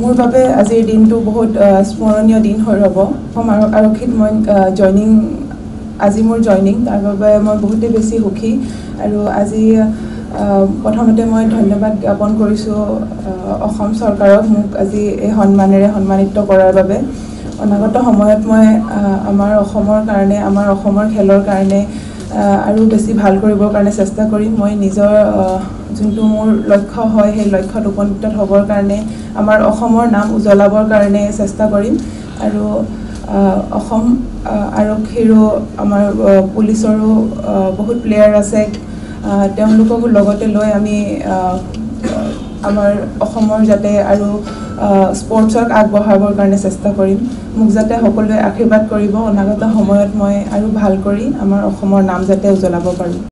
মোৰ বাবে আজিৰ দিনটো বহুত স্মৰণীয় দিন হৈ ৰ'ব। অসম আৰক্ষীত মই জইনিং আজি মোৰ জইনিং তাৰ বাবে মই বহুতেই বেছি সুখী। আৰু আজি প্ৰথমতে মই ধন্যবাদ জ্ঞাপন কৰিছোঁ অসম চৰকাৰক মোক আজি এই সন্মানেৰে সন্মানিত কৰাৰ বাবে। অনাগত সময়ত মই আমাৰ অসমৰ কাৰণে আমাৰ অসমৰ খেলৰ কাৰণে আৰু বেছি ভাল কৰিবৰ কাৰণে চেষ্টা কৰিম। মই নিজৰ যোনটো মোৰ লক্ষ্য হয় সেই লক্ষ্যত উপনীত হ'বৰ কাৰণে আমাৰ অসমৰ নাম উজ্বলাবৰ কাৰণে চেষ্টা কৰিম। আৰু অসম আৰক্ষীৰো আমাৰ পুলিচৰো বহুত প্লেয়াৰ আছে। তেওঁলোককো লগতে লৈ আমি আমাৰ অসমৰ যাতে আৰু স্পৰ্টছক আগবঢ়াবৰ কাৰণে চেষ্টা কৰিম। মোক যাতে সকলোৱে আশীৰ্বাদ কৰিব। অনাগত সময়ত মই আৰু ভাল কৰি আমাৰ অসমৰ নাম যাতে উজ্বলাব পাৰোঁ।